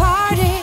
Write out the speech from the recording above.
party.